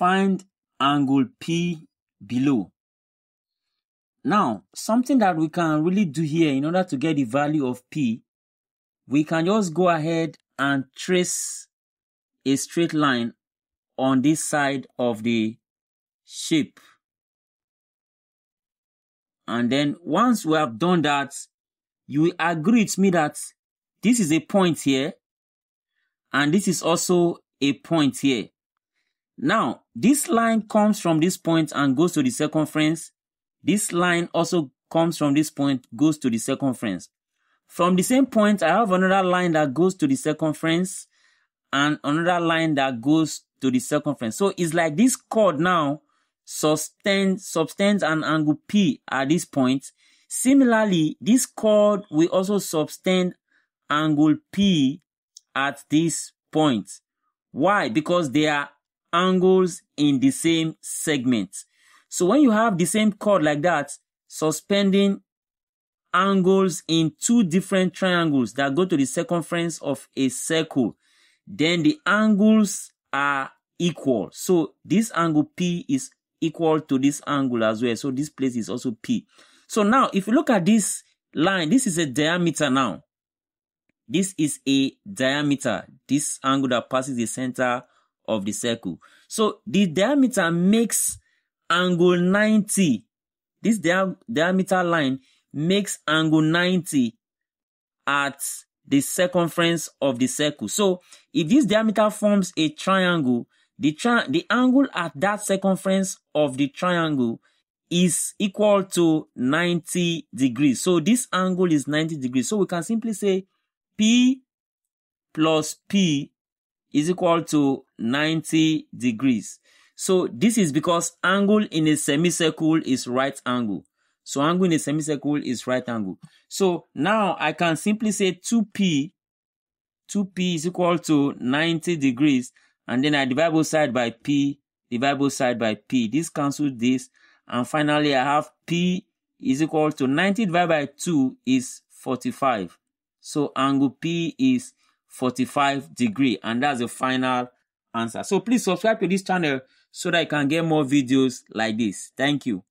find angle P below. Now, something that we can really do here in order to get the value of P, we can just go ahead and trace a straight line on this side of the shape. And then once we have done that, you will agree with me that this is a point here and this is also a point here. Now, this line comes from this point and goes to the circumference. This line also comes from this point, goes to the circumference. From the same point, I have another line that goes to the circumference and another line that goes to the circumference. So it's like this chord now sustains, subtends an angle P at this point. Similarly, this chord will also sustain angle P at this point. Why? Because they are angles in the same segment. So when you have the same chord like that, suspending angles in two different triangles that go to the circumference of a circle, then the angles are equal. So this angle P is equal to this angle as well. So this place is also P. So now if you look at this line, this is a diameter now. This is a diameter, this angle that passes the center of the circle. So the diameter makes angle 90. This dia diameter line makes angle 90 at the circumference of the circle. So if this diameter forms a triangle, the, tri the angle at that circumference of the triangle is equal to 90 degrees. So this angle is 90 degrees. So we can simply say P plus P is equal to 90 degrees. So this is because angle in a semicircle is right angle. So angle in a semicircle is right angle. So now I can simply say 2p, 2p is equal to 90 degrees. And then I divide both side by p, divide both side by p. This cancels this. And finally I have p is equal to 90 divided by 2 is 45. So angle P is 45 degree and that's the final answer. So please subscribe to this channel so that you can get more videos like this. Thank you.